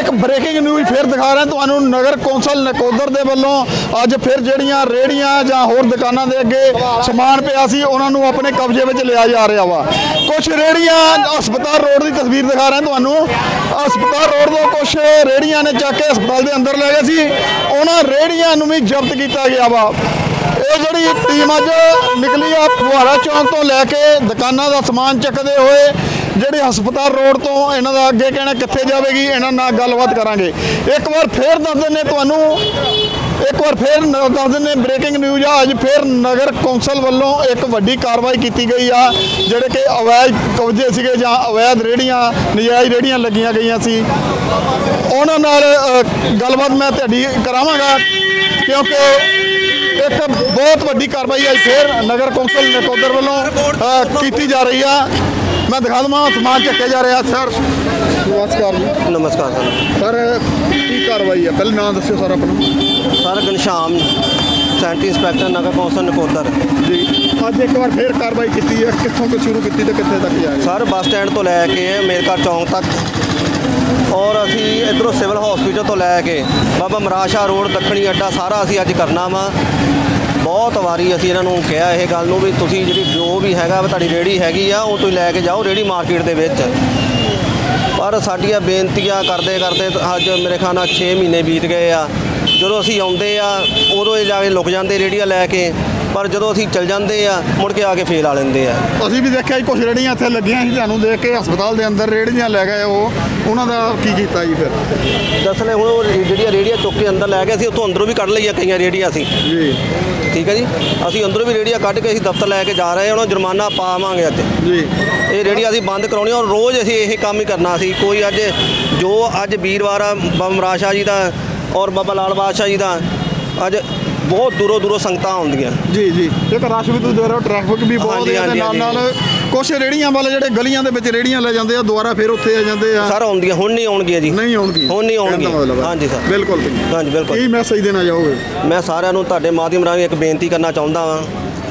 ਇੱਕ breaking news ਫਿਰ ਦਿਖਾ ਰਹੇ, ਤੁਹਾਨੂੰ ਨਗਰ ਕੌਂਸਲ ਨਕੋਦਰ ਦੇ ਵੱਲੋਂ ਅੱਜ ਫਿਰ ਜਿਹੜੀਆਂ ਰੇੜੀਆਂ ਜਾਂ ਹੋਰ ਦੁਕਾਨਾਂ ਦੇ ਅੱਗੇ ਸਮਾਨ ਪਿਆ ਸੀ, ਉਹਨਾਂ ਨੂੰ ਆਪਣੇ ਕਬਜ਼ੇ ਵਿੱਚ ਲਿਆ ਜਾ ਰਿਹਾ ਵਾ। ਕੁਝ ਰੇੜੀਆਂ ਹਸਪਤਾਲ ਰੋਡ ਦੀ ਤਸਵੀਰ ਦਿਖਾ ਰਹੇ ਤੁਹਾਨੂੰ। ਹਸਪਤਾਲ ਰੋਡ ਤੋਂ ਕੁਝ ਰੇੜੀਆਂ ਨੇ ਚੱਕ ਕੇ ਹਸਪਤਾਲ ਦੇ ਅੰਦਰ ਲੈ ਗਏ ਸੀ। ਉਹਨਾਂ ਰੇੜੀਆਂ ਨੂੰ ਵੀ ਜ਼ਬਤ ਕੀਤਾ ਗਿਆ ਵਾ। ਇਹ ਜਿਹੜੀ ਟੀਮ ਅੱਜ ਨਿਕਲੀ ਆ, ਫੁਹਾਰਾ ਚੌਂਕ ਤੋਂ ਲੈ ਕੇ ਦੁਕਾਨਾਂ ਦਾ ਸਮਾਨ ਚੱਕਦੇ ਹੋਏ ਜਿਹੜੇ ਹਸਪਤਾਲ ਰੋਡ ਤੋਂ ਇਹਨਾਂ ਦਾ ਅੱਗੇ ਕਹਿਣਾ ਕਿੱਥੇ ਜਾਵੇਗੀ, ਇਹਨਾਂ ਨਾਲ ਗੱਲਬਾਤ ਕਰਾਂਗੇ। ਇੱਕ ਵਾਰ ਫੇਰ ਦੱਸ ਦਿੰਨੇ ਤੁਹਾਨੂੰ, ਇੱਕ ਵਾਰ ਫੇਰ ਨ- ਦੱਸ ਦਿੰਨੇ ਬ੍ਰੇਕਿੰਗ ਨਿਊਜ਼ ਆ। ਅੱਜ ਫੇਰ ਨਗਰ ਕੌਂਸਲ ਵੱਲੋਂ ਇੱਕ ਵੱਡੀ ਕਾਰਵਾਈ ਕੀਤੀ ਗਈ ਆ, ਜਿਹੜੇ ਕਿ ਅਵੈਧ ਕਬਜ਼ੇ ਸੀਗੇ ਜਾਂ ਅਵੈਧ ਰੇੜੀਆਂ ਨਜਾਇਜ਼ ਰੇੜੀਆਂ ਲੱਗੀਆਂ ਗਈਆਂ ਸੀ। ਉਹਨਾਂ ਨਾਲ ਗੱਲਬਾਤ ਮੈਂ ਤੁਹਾਡੀ ਕਰਾਵਾਂਗਾ, ਕਿਉਂਕਿ ਇੱਕ ਬਹੁਤ ਵੱਡੀ ਕਾਰਵਾਈ ਅੱਜ ਫੇਰ ਨਗਰ ਕੌਂਸਲ ਨਕੋਦਰ ਵੱਲੋਂ ਕੀਤੀ ਜਾ ਰਹੀ ਆ। ਮੈਂ ਦਿਖਾ ਦਵਾਂ ਸਮਾਨ ਚੱਕਿਆ ਜਾ ਰਿਹਾ ਸਰ। ਨਮਸਕਾਰ ਜੀ। ਨਮਸਕਾਰ ਸਰ। ਸਰ ਕੀ ਕਾਰਵਾਈ ਆ ਪਹਿਲੇ ਨਾਮ ਦੱਸਿਓ ਸਰ ਆਪਣਾ। ਸਰ ਘਨਸ਼ਾਮ ਸੈਂਟੀ ਇੰਸਪੈਕਟਰ ਨਗਰ ਕੌਂਸਲ ਨਕੋਦਰ। ਜੀ। ਅੱਜ ਇੱਕ ਵਾਰ ਫੇਰ ਕਾਰਵਾਈ ਕੀਤੀ ਹੈ। ਕਿੱਥੋਂ ਕੁ ਸ਼ੁਰੂ ਕੀਤੀ ਤੇ ਕਿੱਥੇ ਤੱਕ ਜਾਏਗੀ ਸਰ ਬੱਸ ਸਟੈਂਡ ਤੋਂ ਲੈ ਕੇ ਮੇਰਕਾ ਚੌਂਕ ਤੱਕ। ਔਰ ਅਸੀਂ ਇਧਰੋਂ ਸਿਵਲ ਹਸਪੀਟਲ ਤੋਂ ਲੈ ਕੇ ਬਾਬਾ ਮਰਾਸ਼ਾ ਰੋਡ ਦੱਖਣੀ ਅੱਡਾ ਸਾਰਾ ਅਸੀਂ ਅੱਜ ਕਰਨਾ ਵਾ। ਬਹੁਤ ਵਾਰੀ ਅਸੀਂ ਇਹਨਾਂ ਨੂੰ ਕਿਹਾ ਇਹ ਗੱਲ ਨੂੰ ਵੀ ਤੁਸੀਂ ਜਿਹੜੀ ਜੋ ਵੀ ਹੈਗਾ ਤੁਹਾਡੀ ਰੇੜੀ ਹੈਗੀ ਆ ਉਹ ਤੁਸੀਂ ਲੈ ਕੇ ਜਾਓ ਰੇੜੀ ਮਾਰਕੀਟ ਦੇ ਵਿੱਚ। ਪਰ ਸਾਡੀਆਂ ਬੇਨਤੀਆਂ ਕਰਦੇ ਕਰਦੇ ਅੱਜ ਮੇਰੇ ਨਾਲ 6 ਮਹੀਨੇ ਬੀਤ ਗਏ ਆ। ਜਦੋਂ ਅਸੀਂ ਆਉਂਦੇ ਆ ਉਦੋਂ ਇਹ ਜਾ ਕੇ ਲੁਕ ਜਾਂਦੇ ਰੇੜੀਆਂ ਲੈ ਕੇ ਪਰ ਜਦੋਂ ਅਸੀਂ ਚੱਲ ਜਾਂਦੇ ਆ ਮੁੜ ਕੇ ਆ ਕੇ ਫੇਲ ਆ ਲੈਂਦੇ ਆ। ਅਸੀਂ ਵੀ ਦੇਖਿਆ ਕੁਝ ਰੇੜੀਆਂ ਇੱਥੇ ਲੱਗੀਆਂ ਸੀ ਤੁਹਾਨੂੰ ਦੇਖ ਕੇ ਹਸਪਤਾਲ ਦੇ ਅੰਦਰ ਰੇੜੀਆਂ ਲੈ ਗਏ ਉਹ। ਉਹਨਾਂ ਦਾ ਕੀ ਕੀਤਾ ਜੀ ਫਿਰ? ਦਸਲੇ ਹੁਣ ਉਹ ਜਿਹੜੀਆਂ ਰੇੜੀਆਂ ਚੁੱਕ ਕੇ ਅੰਦਰ ਲੈ ਗਏ ਸੀ ਉੱਥੋਂ ਅੰਦਰੋਂ ਵੀ ਕੱਢ ਲਈਆਂ ਕਈਆਂ ਰੇੜੀਆਂ ਅਸੀਂ। ਜੀ। ਠੀਕ ਹੈ ਜੀ। ਅਸੀਂ ਅੰਦਰੋਂ ਵੀ ਰੇੜੀਆਂ ਕੱਢ ਕੇ ਅਸੀਂ ਦਫ਼ਤਰ ਲੈ ਕੇ ਜਾ ਰਹੇ ਹਾਂ ਉਹਨਾਂ ਨੂੰ ਜੁਰਮਾਨਾ ਪਾਵਾਂਗੇ ਅੱਜ। ਜੀ। ਇਹ ਰੇੜੀਆਂ ਅਸੀਂ ਬੰਦ ਕਰਾਉਣੀਆਂ ਔਰ ਰੋਜ਼ ਅਸੀਂ ਇਹ ਕੰਮ ਹੀ ਕਰਨਾ ਸੀ। ਕੋਈ ਅੱਜ ਜੋ ਅੱਜ ਵੀਰਵਾਰ ਆ ਬਾਬਾ ਸ਼ਾਹ ਜੀ ਦਾ ਔਰ ਬਾਬਾ ਲਾਲ ਬਾਦਸ਼ਾਹ ਜੀ ਦਾ ਅੱਜ ਬਹੁਤ ਦੂਰੋਂ ਦੂਰੋਂ ਸੰਗਤਾਂ ਆਉਂਦੀਆਂ। ਜੀ ਜੀ। ਇੱਕ ਰਸ਼ ਵੀ ਤੁਸੀਂ ਦੇ ਰਹੇ ਹੋ ਟ੍ਰੈਫਿਕ ਵੀ ਬਹੁਤ ਹੈ ਤੇ ਨਾਲ ਨਾਲ ਕੁਝ ਰੇੜੀਆਂ ਵਾਲੇ ਜਿਹੜੇ ਗਲੀਆਂ ਦੇ ਵਿੱਚ ਰੇੜੀਆਂ ਲੈ ਜਾਂਦੇ ਆ ਦੁਬਾਰਾ ਫਿਰ ਉੱਥੇ ਆ ਜਾਂਦੇ ਆ। ਸਰ ਆਉਂਦੀਆਂ ਹੁਣ ਨਹੀਂ ਆਉਣਗੀਆਂ ਜੀ। ਨਹੀਂ ਆਉਣਗੀ ਹੁਣ ਨਹੀਂ ਆਉਣਗੀਆਂ। ਹੈ। ਹਾਂਜੀ ਸਰ। ਬਿਲਕੁਲ ਹਾਂਜੀ ਬਿਲਕੁਲ। ਕੀ ਮੈਸੇਜ ਦੇਣਾ ਚਾਹੋਗੇ? ਮੈਂ ਸਾਰਿਆਂ ਨੂੰ ਤੁਹਾਡੇ ਮਾਧਿਅਮ ਰਾਹੀਂ ਇੱਕ ਬੇਨਤੀ ਕਰਨਾ ਚਾਹੁੰਦਾ ਵਾਂ।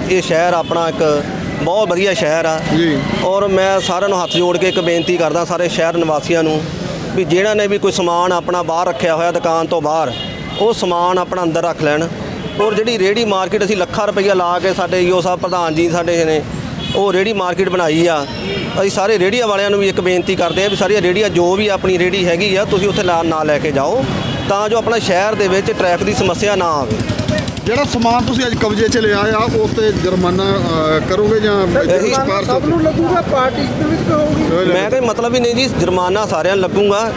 ਇਹ ਸ਼ਹਿਰ ਆਪਣਾ ਇੱਕ ਬਹੁਤ ਵਧੀਆ ਸ਼ਹਿਰ ਆ। ਜੀ। ਔਰ ਮੈਂ ਸਾਰਿਆਂ ਨੂੰ ਹੱਥ ਜੋੜ ਕੇ ਇੱਕ ਬੇਨਤੀ ਕਰਦਾ ਸਾਰੇ ਸ਼ਹਿਰ ਨਿਵਾਸੀਆਂ ਨੂੰ ਵੀ ਜਿਹੜਾ ਨੇ ਵੀ ਕੋਈ ਸਮਾਨ ਆਪਣਾ ਬਾਹਰ ਰੱਖਿਆ ਹੋਇਆ ਦੁਕਾਨ ਤੋਂ ਬਾਹਰ ਉਹ ਸਮਾਨ ਆਪਣਾ ਅੰਦਰ ਰੱਖ ਲੈਣ। ਔਰ ਜਿਹੜੀ ਰੇੜੀ ਮਾਰਕੀਟ ਅਸੀਂ ਲੱਖਾਂ ਰੁਪਈਆ ਲਾ ਕੇ ਸਾਡੇ ਈਓ ਸਾਹਿਬ ਪ੍ਰਧਾਨ ਜੀ ਸਾਡੇ ਨੇ ਉਹ ਰੇੜੀ ਮਾਰਕੀਟ ਬਣਾਈ ਆ। ਅਸੀਂ ਸਾਰੇ ਰੇੜੀਆਂ ਵਾਲਿਆਂ ਨੂੰ ਵੀ ਇੱਕ ਬੇਨਤੀ ਕਰਦੇ ਆ ਵੀ ਸਾਰੀਆਂ ਰੇੜੀਆਂ ਜੋ ਵੀ ਆਪਣੀ ਰੇੜੀ ਹੈਗੀ ਆ ਤੁਸੀਂ ਉੱਥੇ ਲਾ ਨਾ ਲੈ ਕੇ ਜਾਓ ਤਾਂ ਜੋ ਆਪਣਾ ਸ਼ਹਿਰ ਦੇ ਵਿੱਚ ਟ੍ਰੈਫਿਕ ਦੀ ਸਮੱਸਿਆ ਨਾ ਆਵੇ। ਜਿਹੜਾ ਸਮਾਨ ਤੁਸੀਂ ਅੱਜ ਕਬਜ਼ੇ 'ਚ ਲਿਆ ਆ ਉਸ ਤੇ ਜੁਰਮਾਨਾ ਕਰੋਗੇ ਜਾਂ ਸਭ ਨੂੰ ਲੱਗੂਗਾ ਪਾਰਟੀ ਦੇ ਵਿੱਚ ਹੋਊਗੀ। ਮੈਂ ਕੋਈ ਮਤਲਬ ਹੀ ਨਹੀਂ ਜੀ ਜੁਰਮਾਨਾ ਸਾਰਿਆਂ ਨੂੰ ਲੱਗੂਗਾ।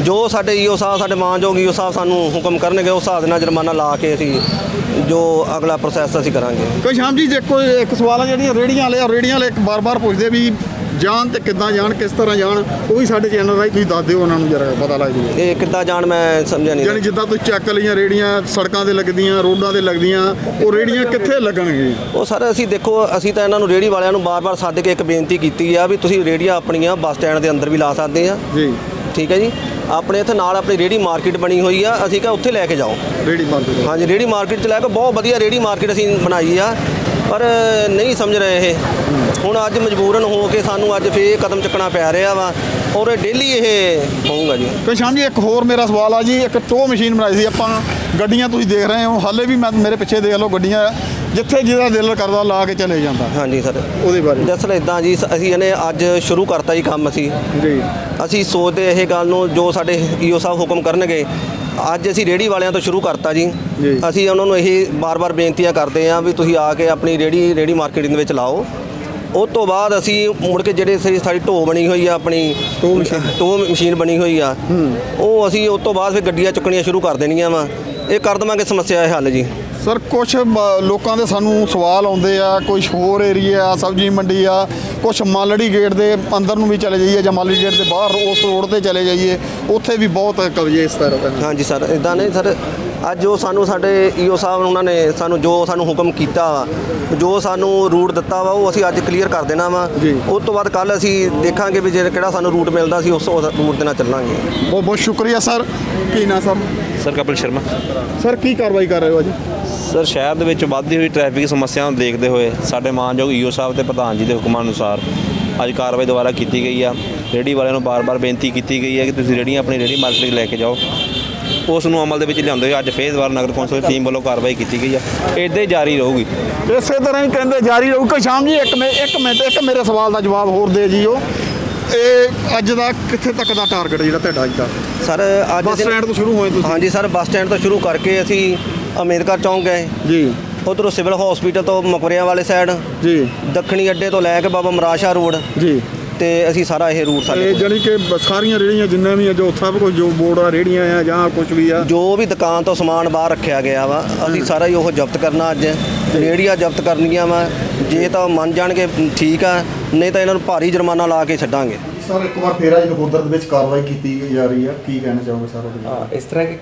ਜੋ ਸਾਡੇ ਈਓ ਸਾਹਿਬ ਸਾਡੇ ਮਾਨਯੋਗ ਈਓ ਸਾਹਿਬ ਸਾਨੂੰ ਹੁਕਮ ਕਰਨਗੇ ਉਸ ਹਿਸਾਬ ਦੇ ਨਾਲ ਜੁਰਮਾਨਾ ਲਾ ਕੇ ਅਸੀਂ ਜੋ ਅਗਲਾ ਪ੍ਰੋਸੈਸ ਅਸੀਂ ਕਰਾਂਗੇ। ਕੋਈ ਸ਼ਾਮ ਜੀ ਜੇ ਕੋਈ ਇੱਕ ਸਵਾਲ ਆ ਜਿਹੜੀਆਂ ਰੇੜੀਆਂ ਵਾਲੇ ਆ ਰੇੜੀਆਂ ਵਾਲੇ ਇੱਕ ਬਾਰ-ਬਾਰ ਪੁੱਛਦੇ ਵੀ ਜਾਣ ਤੇ ਕਿੱਦਾਂ ਜਾਣ ਕਿਸ ਤਰ੍ਹਾਂ ਜਾਣ ਉਹ ਵੀ ਸਾਡੇ ਚੈਨਲ ਰਾਹੀਂ ਤੁਸੀਂ ਦੱਸ ਦਿਓ ਉਹਨਾਂ ਨੂੰ ਜਰਾ ਪਤਾ ਲੱਗ ਜੂਗਾ ਇਹ ਕਿੱਦਾਂ ਜਾਣ ਮੈਂ ਸਮਝਿਆ ਯਾਨੀ ਨਹੀਂ ਜਿੱਦਾਂ ਤੁਸੀਂ ਚੱਕ ਲਈਆਂ ਰੇੜੀਆਂ ਸੜਕਾਂ ਤੇ ਲੱਗਦੀਆਂ ਰੋਡਾਂ ਤੇ ਲੱਗਦੀਆਂ ਉਹ ਰੇੜੀਆਂ ਕਿੱਥੇ ਲੱਗਣਗੀਆਂ? ਉਹ ਸਰ ਅਸੀਂ ਦੇਖੋ ਅਸੀਂ ਤਾਂ ਇਹਨਾਂ ਨੂੰ ਰੇੜੀ ਵਾਲਿਆਂ ਨੂੰ ਬਾਰ-ਬਾਰ ਸੱਦ ਕੇ ਇੱਕ ਬੇਨਤੀ ਕੀਤੀ ਆ ਵੀ ਤੁਸੀਂ ਰੇੜੀਆਂ ਆਪਣੀਆਂ ਬੱਸ ਸਟੈਂਡ ਦੇ ਅੰਦਰ ਵੀ ਲਾ ਸਕਦੇ ਆ। ਜੀ। ਠੀਕ ਹੈ ਜੀ? ਆਪਣੇ ਇੱਥੇ ਨਾਲ ਆਪਣੀ ਰੇੜੀ ਮਾਰਕੀਟ ਬਣੀ ਹੋਈ ਆ। ਅਸੀਂ ਕਿਹਾ ਉੱਥੇ ਲੈ ਕੇ ਜਾਓ। ਰੇੜੀ ਕਰੋ ਹਾਂਜੀ ਰੇੜੀ ਮਾਰਕੀਟ ਚ ਲੈ ਕੇ ਬਹੁਤ ਵਧੀਆ ਰੇੜੀ ਮਾਰਕੀਟ ਅਸੀਂ ਬਣਾਈ ਆ। ਪਰ ਨਹੀਂ ਸਮਝ ਰਹੇ ਇਹ। ਹੁਣ ਅੱਜ ਮਜਬੂਰਨ ਹੋ ਕੇ ਸਾਨੂੰ ਅੱਜ ਫੇਰ ਕਦਮ ਚੱਕਣਾ ਪੈ ਰਿਹਾ ਵਾ। ਔਰ ਡੇਲੀ ਇਹ ਹੋਊਗਾ ਜੀ। ਕੋਈ ਸ਼ਾਮ ਜੀ ਇੱਕ ਹੋਰ ਮੇਰਾ ਸਵਾਲ ਆ ਜੀ। ਇੱਕ ਟੋ ਮਸ਼ੀਨ ਬਣਾਈ ਸੀ ਆਪਾਂ। ਗੱਡੀਆਂ ਤੁਸੀਂ ਦੇਖ ਰਹੇ ਹੋ। ਹਾਲੇ ਵੀ ਮੈਂ ਮੇਰੇ ਪਿੱਛੇ ਦੇਖ ਲਓ ਗੱਡੀਆਂ। ਜਿੱਥੇ ਜਿਹਦਾ ਦਿਲ ਕਰਦਾ ਲਾ ਕੇ ਚਲੇ ਜਾਂਦਾ। ਹਾਂਜੀ ਸਰ। ਉਹਦੇ ਬਾਰੇ। ਦਰਅਸਲ ਇਦਾਂ ਜੀ ਅਸੀਂ ਇਹਨੇ ਅੱਜ ਸ਼ੁਰੂ ਕਰਤਾ ਜੀ ਕੰਮ ਅਸੀਂ। ਜੀ। ਅਸੀਂ ਸੋਚਦੇ ਇਹ ਗੱਲ ਨੂੰ ਜੋ ਸਾਡੇ ਈਓ ਸਾਹਿਬ ਹੁਕਮ ਕਰਨਗੇ ਅੱਜ ਅਸੀਂ ਰੇੜੀ ਵਾਲਿਆਂ ਤੋਂ ਸ਼ੁਰੂ ਕਰਤਾ ਜੀ। ਅਸੀਂ ਉਹਨਾਂ ਨੂੰ ਇਹ ਬਾਰ-ਬਾਰ ਬੇਨਤੀਆਂ ਕਰਦੇ ਹਾਂ ਵੀ ਤੁਸੀਂ ਆ ਕੇ ਆਪਣੀ ਰੇੜੀ ਰੇੜੀ ਮਾਰਕੀਟ ਦੇ ਵਿੱਚ ਲਾਓ। ਉਸ ਤੋਂ ਬਾਅਦ ਅਸੀਂ ਮੁੜ ਕੇ ਜਿਹੜੇ ਸਾਡੀ ਢੋ ਬਣੀ ਹੋਈ ਆ ਆਪਣੀ। ਢੋਅ ਮਸ਼ੀਨ। ਬਣੀ ਹੋਈ ਆ ਉਹ ਅਸੀਂ ਉਸ ਤੋਂ ਬਾਅਦ ਫਿਰ ਗੱਡੀਆਂ ਚੁੱਕਣੀਆਂ ਸ਼ੁਰੂ ਕਰ ਦੇਣੀਆਂ ਵਾ। ਇਹ ਕਰ ਦੇਵਾਂਗੇ ਸਮੱਸਿਆ ਇਹ ਹੱਲ ਜੀ। ਸਰ ਕੁਝ ਲੋਕਾਂ ਦੇ ਸਾਨੂੰ ਸਵਾਲ ਆਉਂਦੇ ਆ ਕੁਝ ਹੋਰ ਏਰੀਆ ਆ ਸਬਜ਼ੀ ਮੰਡੀ ਆ ਕੁਝ ਮਾਲੜੀ ਗੇਟ ਦੇ ਅੰਦਰ ਨੂੰ ਵੀ ਚਲੇ ਜਾਈਏ ਜਾਂ ਮਾਲੜੀ ਗੇਟ ਦੇ ਬਾਹਰ ਉਸ ਰੋਡ ਤੇ ਚਲੇ ਜਾਈਏ ਉੱਥੇ ਵੀ ਬਹੁਤ ਕਬਜ਼ੇ ਇਸ ਤਰ੍ਹਾਂ ਦੇ ਹਾਂਜੀ ਸਰ ਇਦਾਂ ਨਹੀਂ ਸਰ ਅੱਜ ਜੋ ਸਾਨੂੰ ਸਾਡੇ ਈਓ ਸਾਹਿਬ ਉਹਨਾਂ ਨੇ ਸਾਨੂੰ ਜੋ ਸਾਨੂੰ ਹੁਕਮ ਕੀਤਾ ਵਾ ਜੋ ਸਾਨੂੰ ਰੂਟ ਦਿੱਤਾ ਵਾ ਉਹ ਅਸੀਂ ਅੱਜ ਕਲੀਅਰ ਕਰ ਦੇਣਾ ਵਾ। ਜੀ। ਉਸ ਤੋਂ ਬਾਅਦ ਕੱਲ ਅਸੀਂ ਦੇਖਾਂਗੇ ਵੀ ਜਿਹੜਾ ਕਿਹੜਾ ਸਾਨੂੰ ਰੂਟ ਮਿਲਦਾ ਸੀ ਉਸ ਰੂਟ ਦੇ ਨਾਲ ਚੱਲਾਂਗੇ। ਬਹੁਤ ਬਹੁਤ ਸ਼ੁਕਰੀਆ ਸਰ। ਕੀ ਨਾ sir? Sir Kapil Sharma. Sir ਕੀ ਕਾਰਵਾਈ ਕਰ ਰਹੇ ਹੋ ਅੱਜ? ਸਰ ਸ਼ਹਿਰ ਦੇ ਵਿੱਚ ਵੱਧਦੀ ਹੋਈ ਟ੍ਰੈਫਿਕ ਸਮੱਸਿਆ ਨੂੰ ਦੇਖਦੇ ਹੋਏ ਸਾਡੇ ਮਾਨਯੋਗ ਈਓ ਸਾਹਿਬ ਤੇ ਪ੍ਰਧਾਨ ਜੀ ਦੇ ਹੁਕਮਾਂ ਅਨੁਸਾਰ ਅੱਜ ਕਾਰਵਾਈ ਦੁਬਾਰਾ ਕੀਤੀ ਗਈ ਆ। ਰੇਹੜੀ ਵਾਲਿਆਂ ਨੂੰ ਬਾਰ-ਬਾਰ ਬੇਨਤੀ ਕੀਤੀ ਗਈ ਹੈ ਕਿ ਤੁਸੀਂ ਰੇਹੜੀਆਂ ਆਪਣੀ ਰੇਹੜੀ ਮਾਰਕੀਟ ਲੈ ਕੇ ਜਾਓ। ਉਸ ਨੂੰ ਅਮਲ ਦੇ ਵਿੱਚ ਲਿਆਉਂਦੇ ਹੋਏ ਅੱਜ ਫੇਰ ਦੁਬਾਰਾ ਨਗਰ ਕੌਂਸਲ ਦੀ ਟੀਮ ਵੱਲੋਂ ਕਾਰਵਾਈ ਕੀਤੀ ਗਈ ਆ। ਇੱਦਾਂ ਹੀ ਜਾਰੀ ਰਹੂਗੀ। ਇਸੇ ਤਰ੍ਹਾਂ ਹੀ ਕਹਿੰਦੇ ਜਾਰੀ ਰਹੂ। ਕਿ ਸ਼ਾਮ ਜੀ ਇੱਕ ਮਿੰਟ ਇੱਕ ਮਿੰਟ ਇੱਕ ਮੇਰੇ ਸਵਾਲ ਦਾ ਜਵਾਬ ਹੋਰ ਦੇ ਜੀਓ। ਇਹ ਅੱਜ ਦਾ ਕਿੱਥੇ ਤੱਕ ਦਾ ਟਾਰਗੇਟ ਜਿਹੜਾ ਤੁਹਾਡਾ ਅੱਜ ਦਾ? ਸਰ ਅੱਜ ਬੱਸ ਸਟੈਂਡ ਤੋਂ ਸ਼ੁਰੂ ਹੋਏ ਤੁਸੀਂ। ਹਾਂਜੀ ਸਰ ਬੱਸ ਸਟੈਂਡ ਤੋਂ ਸ਼ੁਰੂ ਕਰਕੇ ਅਸੀਂ ਅੰਬੇਦਕਰ ਚੌਂਕ ਗਏ। ਜੀ। ਉਧਰੋਂ ਸਿਵਲ ਹਸਪੀਟਲ ਤੋਂ ਮਕਵਰਿਆਂ ਵਾਲੇ ਸਾਈਡ ਜੀ। ਦੱਖਣੀ ਅੱਡੇ ਤੋਂ ਲੈ ਕੇ ਬਾਬਾ ਮਰਾਸ਼ਾ ਰੋਡ। ਜੀ। ਤੇ ਅਸੀਂ ਸਾਰਾ ਇਹ ਰੂਟ ਸਾਡੇ ਇਹ ਕੋਲ। ਜਾਨੀ ਕਿ ਬ- ਸਾਰੀਆਂ ਰੇੜੀਆਂ ਜਿੰਨਾ ਵੀ ਆ ਜੋ ਸਭ ਕੁਝ ਜੋ ਬੋਰਡ ਆ ਰੇੜੀਆਂ ਆ ਜਾਂ ਕੁਝ ਵੀ ਆ। ਜੋ ਵੀ ਦੁਕਾਨ ਤੋਂ ਸਮਾਨ ਬਾਹਰ ਰੱਖਿਆ ਗਿਆ ਵਾ ਅਸੀਂ ਸਾਰਾ ਹੀ ਉਹ ਜ਼ਬਤ ਕਰਨਾ ਅੱਜ। ਰੇੜੀਆਂ ਜ਼ਬਤ ਕਰਨੀਆਂ ਵਾ। ਜੇ ਤਾਂ ਮੰਨ ਜਾਣਗੇ ਠੀਕ ਆ ਨਹੀਂ ਤਾਂ ਇਹਨਾਂ ਨੂੰ ਭਾਰੀ ਜੁਰਮਾਨਾ ਲਾ ਕੇ ਛੱਡਾਂਗੇ। ਸਰ ਇੱਕ ਵਾਰ ਫੇਰ ਅੱਜ ਨਕੋਦਰ ਦੇ ਵਿੱਚ ਕਾਰਵਾਈ ਕੀਤੀ ਜਾ ਰਹੀ ਆ। ਕੀ ਕਹਿਣਾ ਚਾਹੋਗੇ ਸਰ ਉਹਦੇ ਹਾਂ ਇਸ ਤਰ੍ਹਾਂ ਕਿ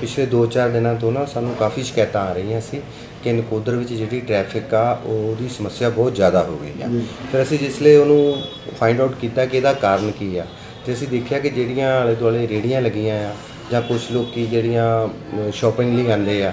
ਪਿਛਲੇ 2-4 ਦਿਨਾਂ ਤੋਂ ਨਾ ਸਾਨੂੰ ਕਾਫੀ ਸ਼ਿਕਾਇਤਾਂ ਆ ਰਹੀਆਂ ਸੀ ਕਿ ਨਕੋਦਰ ਵਿੱਚ ਜਿਹੜੀ ਟ੍ਰੈਫਿਕ ਆ ਉਹਦੀ ਸਮੱਸਿਆ ਬਹੁਤ ਜ਼ਿਆਦਾ ਹੋ ਗਈ ਆ। ਫਿਰ ਅਸੀਂ ਜਿਸ ਲਈ ਉਹਨੂੰ ਫਾਈਂਡ ਆਊਟ ਕੀਤਾ ਕਿ ਇਹਦਾ ਕਾਰਨ ਕੀ ਆ। ਤੇ ਅਸੀਂ ਦੇਖਿਆ ਕਿ ਜਿਹੜੀਆਂ ਆਲੇ ਦੁਆਲੇ ਰੇੜੀਆਂ ਲੱਗੀਆਂ ਆ ਜਾਂ ਕੁਝ ਲੋਕੀ ਜਿਹੜੀਆਂ ਸ਼ਾਪਿੰਗ ਲਈ ਆਉਂਦੇ ਆ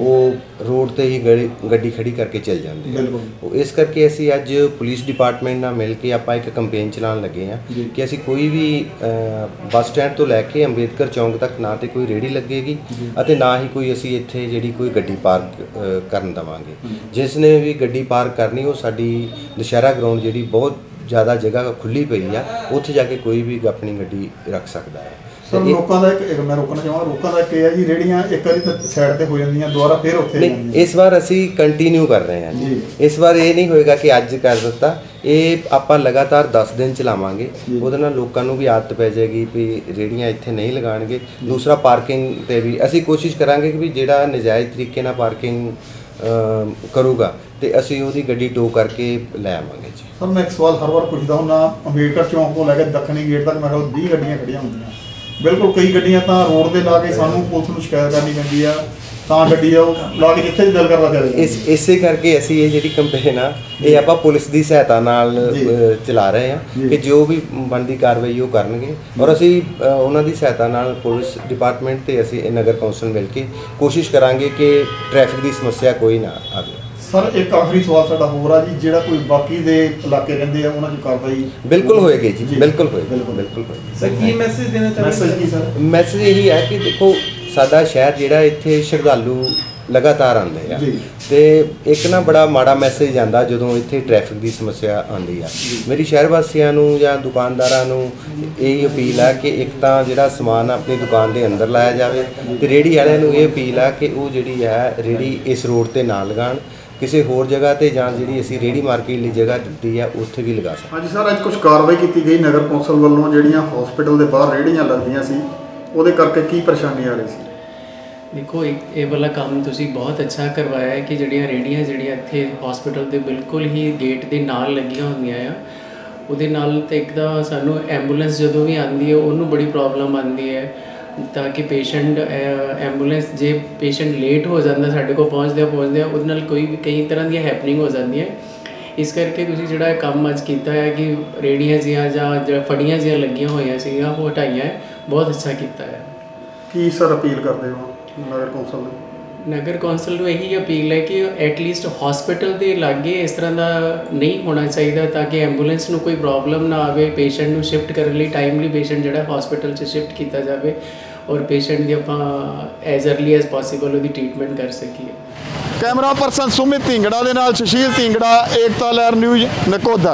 ਉਹ ਰੋਡ ਤੇ ਹੀ ਗੜੀ- ਗੱਡੀ ਖੜੀ ਕਰਕੇ ਚੱਲ ਜਾਂਦੇ ਆ। ਬਿਲਕੁਲ। ਉਹ ਇਸ ਕਰਕੇ ਅਸੀਂ ਅੱਜ ਪੁਲਿਸ ਡਿਪਾਰਟਮੈਂਟ ਨਾਲ ਮਿਲ ਕੇ ਆਪਾਂ ਇੱਕ ਕੈਂਪੇਨ ਚਲਾਉਣ ਲੱਗੇ ਆ ਕਿ ਅਸੀਂ ਕੋਈ ਵੀ ਅ, ਬੱਸ ਸਟੈਂਡ ਤੋਂ ਲੈ ਕੇ ਅੰਬੇਦਕਰ ਚੌਂਕ ਤੱਕ ਨਾ ਤੇ ਕੋਈ ਰੇੜੀ ਲੱਗੇਗੀ ਅਤੇ ਨਾ ਹੀ ਕੋਈ ਅਸੀਂ ਇੱਥੇ ਜਿਹੜੀ ਕੋਈ ਗੱਡੀ ਪਾਰਕ ਅ, ਕਰਨ ਦਵਾਂਗੇ। ਜਿਸ ਨੇ ਵੀ ਗੱਡੀ ਪਾਰਕ ਕਰਨੀ ਉਹ ਸਾਡੀ ਦੁਸ਼ਹਿਰਾ ਗਰਾਊਂਡ ਜਿਹੜੀ ਬਹੁਤ ਜ਼ਿਆਦਾ ਜਗ੍ਹਾ ਖੁੱਲੀ ਪਈ ਆ ਉੱਥੇ ਜਾ ਕੇ ਕੋਈ ਵੀ ਆਪਣੀ ਗੱਡੀ ਰੱਖ ਸਕਦਾ ਹੈ। ਸਰ ਤੇ ਇਹ- ਲੋਕਾਂ ਦਾ ਇੱਕ ਇੱਕ ਮੈਂ ਰੋਕਣਾ ਚਾਹਾਂਗਾ ਲੋਕਾਂ ਦਾ ਇੱਕ ਇਹ ਆ ਜੀ ਰੇੜੀਆਂ ਇੱਕ ਵਾਰੀ ਤਾਂ ਸਾਈਡ ਤੇ ਹੋ ਜਾਂਦੀਆਂ ਦੁਬਾਰਾ ਫੇਰ ਉੱਥੇ ਨਹੀਂ ਜਾਂਦੀਆਂ। ਇਸ ਵਾਰ ਅਸੀਂ ਕੰਟੀਨਿਊ ਕਰ ਰਹੇ ਹਾਂ ਜੀ। ਜੀ। ਇਸ ਵਾਰ ਇਹ ਨਹੀਂ ਹੋਏਗਾ ਕਿ ਅੱਜ ਕਰ ਦਿੱਤਾ ਇਹ ਆਪਾਂ ਲਗਾਤਾਰ 10 ਦਿਨ ਚਲਾਵਾਂਗੇ। ਉਹਦੇ ਨਾਲ ਲੋਕਾਂ ਨੂੰ ਵੀ ਆਦਤ ਪੈ ਜਾਏਗੀ ਵੀ ਰੇੜੀਆਂ ਇੱਥੇ ਨਹੀਂ ਲਗਾਣਗੇ ਦੂਸਰਾ ਪਾਰਕਿੰਗ ਤੇ ਵੀ ਅਸੀਂ ਕੋਸ਼ਿਸ਼ ਕਰਾਂਗੇ ਕਿ ਵੀ ਜਿਹੜਾ ਨਜਾਇਜ਼ ਤਰੀਕੇ ਨਾਲ ਪਾਰਕਿੰਗ ਕਰੂਗਾ ਤੇ ਅਸੀਂ ਉਹਦੀ ਗੱਡੀ ਟੋ ਕਰਕੇ ਲੈ ਆਵਾਂਗੇ ਜੀ। ਸਰ ਮੈਂ ਇੱਕ ਸਵਾਲ ਹਰ ਵਾਰ ਪੁੱਛਦਾ ਹੁੰਦਾ ਅੰਬੇਡਕਰ ਚੌਂਕ ਤੋਂ ਲੈ ਕੇ ਦੱਖਣੀ ਗੇਟ ਤੱਕ ਮੈਂ ਕਿਹਾ 20 ਗੱਡੀਆਂ ਖੜੀਆਂ ਹੁੰਦੀਆਂ। ਬਿਲਕੁਲ ਕਈ ਗੱਡੀਆਂ ਤਾਂ ਰੋਡ ਦੇ ਲਾ ਕੇ ਸਾਨੂੰ ਪੁਲਿਸ ਨੂੰ ਸ਼ਿਕਾਇਤ ਕਰਨੀ ਪੈਂਦੀ ਆ ਤਾਂ ਗੱਡੀ ਆ ਉਹ ਲਾ ਕੇ ਜਿੱਥੇ ਵੀ ਦਿਲ ਕਰਦਾ ਚਲੇ ਜਾਂਦੀ ਇਸ ਇਸੇ ਕਰਕੇ ਅਸੀਂ ਇਹ ਜਿਹੜੀ ਕੰਪੇਨ ਆ ਇਹ ਆਪਾਂ ਪੁਲਿਸ ਦੀ ਸਹਾਇਤਾ ਨਾਲ। ਅ, ਚਲਾ ਰਹੇ ਆ ਜੀ। ਕਿ ਜੋ ਵੀ ਬਣਦੀ ਕਾਰਵਾਈ ਉਹ ਕਰਨਗੇ ਔਰ ਅਸੀਂ ਅ, ਉਹਨਾਂ ਦੀ ਸਹਾਇਤਾ ਨਾਲ ਪੁਲਿਸ ਡਿਪਾਰਟਮੈਂਟ ਤੇ ਅਸੀਂ ਇਹ ਨਗਰ ਕੌਂਸਲ ਮਿਲ ਕੇ ਕੋਸ਼ਿਸ਼ ਕਰਾਂਗੇ ਕਿ ਟ੍ਰੈਫਿਕ ਦੀ ਸਮੱਸਿਆ ਕੋਈ ਨਾ ਆਵੇ ਸਰ ਇੱਕ ਆਖਰੀ ਸਵਾਲ ਸਾਡਾ ਹੋਰ ਆ ਜੀ ਜਿਹੜਾ ਕੋਈ ਬਾਕੀ ਦੇ ਇਲਾਕੇ ਰਹਿੰਦੇ ਆ ਉਹਨਾਂ 'ਚ ਕਾਰਵਾਈ ਬਿਲਕੁਲ ਹੋਏਗੀ ਜੀ। ਬਿਲਕੁਲ ਹੋਏਗੀ ਬਿਲਕੁਲ। ਬਿਲਕੁਲ ਹੋਏਗੀ। ਸਰ ਕੀ ਮੈਸੇਜ ਦੇਣਾ ਚਾਹੁੰਦੇ ਮੈਸੇਜ ਕੀ ਸਰ ਮੈਸੇਜ ਇਹੀ ਹੈ ਕਿ ਦੇਖੋ ਸਾਡਾ ਸ਼ਹਿਰ ਜਿਹੜਾ ਇੱਥੇ ਸ਼ਰਧਾਲੂ ਲਗਾਤਾਰ ਆਉਂਦੇ ਆ। ਜੀ। ਤੇ ਇੱਕ ਨਾ ਬੜਾ ਮਾੜਾ ਮੈਸੇਜ ਆਂਦਾ ਜਦੋਂ ਇੱਥੇ ਟ੍ਰੈਫਿਕ ਦੀ ਸਮੱਸਿਆ ਆਉਂਦੀ ਆ। ਮੇਰੀ ਸ਼ਹਿਰ ਵਾਸੀਆਂ ਨੂੰ ਜਾਂ ਦੁਕਾਨਦਾਰਾਂ ਨੂੰ ਇਹ ਅਪੀਲ ਹੈ ਕਿ ਇੱਕ ਤਾਂ ਜਿਹੜਾ ਸਮਾਨ ਆਪਣੀ ਦੁਕਾਨ ਦੇ ਅੰਦਰ ਲਾਇਆ ਜਾਵੇ ਤੇ ਰੇੜੀ ਵਾਲਿਆਂ ਨੂੰ ਇਹ ਅਪੀਲ ਹੈ ਕਿ ਉਹ ਜਿਹੜੀ ਹੈ ਰੇੜੀ ਇਸ ਰੋਡ ਤੇ ਨਾ ਲਗਾਣ ਕਿਸੇ ਹੋਰ ਜਗ੍ਹਾ ਤੇ ਜਾਂ ਜਿਹੜੀ ਅਸੀਂ ਰੇੜੀ ਮਾਰਕੀਟ ਲਈ ਜਗ੍ਹਾ ਦਿੱਤੀ ਆ ਉੱਥੇ ਵੀ ਲਗਾ ਸਕਦੇ। ਹਾਂਜੀ ਸਰ ਅੱਜ ਕੁਝ ਕਾਰਵਾਈ ਕੀਤੀ ਗਈ ਨਗਰ ਕੌਂਸਲ ਵੱਲੋਂ ਜਿਹੜੀਆਂ ਹਸਪੀਟਲ ਦੇ ਬਾਹਰ ਰੇੜੀਆਂ ਲੱਗਦੀਆਂ ਸੀ ਉਹਦੇ ਕਰਕੇ ਕੀ ਪਰੇਸ਼ਾਨੀ ਆ ਰਹੀ ਸੀ? ਦੇਖੋ ਇੱਕ ਇਹ ਵਾਲਾ ਕੰਮ ਤੁਸੀਂ ਬਹੁਤ ਅੱਛਾ ਕਰਵਾਇਆ ਹੈ ਕਿ ਜਿਹੜੀਆਂ ਰੇੜੀਆਂ ਜਿਹੜੀਆਂ ਇੱਥੇ ਹਸਪੀਟਲ ਦੇ ਬਿਲਕੁਲ ਹੀ ਗੇਟ ਦੇ ਨਾਲ ਲੱਗੀਆਂ ਹੁੰਦੀਆਂ ਆ ਉਹਦੇ ਨਾਲ ਤੇ ਇੱਕ ਤਾਂ ਸਾਨੂੰ ਐਂਬੂਲੈਂਸ ਜਦੋਂ ਵੀ ਆਉਂਦੀ ਹੈ ਉਹਨੂੰ ਬੜੀ ਪ੍ਰੋਬਲਮ ਆਉਂਦੀ ਹੈ। ਤਾਂ ਕਿ ਪੇਸ਼ੈਂਟ ਐਂਬੂਲੈਂਸ ਜੇ ਪੇਸ਼ੈਂਟ ਲੇਟ ਹੋ ਜਾਂਦਾ ਸਾਡੇ ਕੋਲ ਪਹੁੰਚਦਿਆਂ ਪਹੁੰਚਦਿਆਂ ਉਹਦੇ ਨਾਲ ਕੋਈ ਵੀ ਕਈ ਤਰ੍ਹਾਂ ਦੀਆਂ ਹੈਪਨਿੰਗ ਹੋ ਜਾਂਦੀਆਂ। ਇਸ ਕਰਕੇ ਤੁਸੀਂ ਜਿਹੜਾ ਕੰਮ ਅੱਜ ਕੀਤਾ ਹੈ ਕਿ ਰੇੜੀਆਂ ਜੀਆਂ ਜਾਂ ਜਾਂ ਫੜੀਆਂ ਜੀਆਂ ਲੱਗੀਆਂ ਹੋਈਆਂ ਸੀਗੀਆਂ ਉਹ ਹਟਾਈਆਂ। ਬਹੁਤ ਅੱਛਾ ਕੀਤਾ ਹੈ। ਕੀ ਸਰ ਅਪੀਲ ਕਰਦੇ ਹੋ ਨਗਰ ਕੌਂਸਲ ਨੂੰ? ਨਗਰ ਕੌਂਸਲ ਨੂੰ ਇਹੀ ਅਪੀਲ ਹੈ ਕਿ ਐਟਲੀਸਟ ਹਸਪੀਟਲ ਦੇ ਲਾਗੇ ਇਸ ਤਰ੍ਹਾਂ ਦਾ ਨਹੀਂ ਹੋਣਾ ਚਾਹੀਦਾ ਤਾਂ ਕਿ ਐਂਬੂਲੈਂਸ ਨੂੰ ਕੋਈ ਪ੍ਰੋਬਲਮ ਨਾ ਆਵੇ ਪੇਸ਼ੈਂਟ ਨੂੰ ਸ਼ਿਫਟ ਕਰਨ ਲਈ ਟਾਈਮਲੀ ਪੇਸ਼ੈਂਟ ਜਿਹੜਾ ਹਸਪੀਟਲ 'ਚ ਸ਼ਿਫਟ ਕੀਤਾ ਜਾਵੇ। ਔਰ ਪੇਸ਼ੈਂਟ ਦੀ ਆਪਾਂ ਐਜ਼ अर्ਲੀ ਐਜ਼ ਪੋਸੀਬਲ ਉਹਦੀ ਟ੍ਰੀਟਮੈਂਟ ਕਰ ਸਕੀਏ। ਕੈਮਰਾ ਪਰਸਨ ਸੁਮਿਤ ਢਿੰਗੜਾ ਦੇ ਨਾਲ ਸੁਸ਼ੀਲ ਢਿੰਗੜਾ, ਏਕਤਾ ਲਹਿਰ ਨਿਊਜ਼ ਨਕੋਦਾ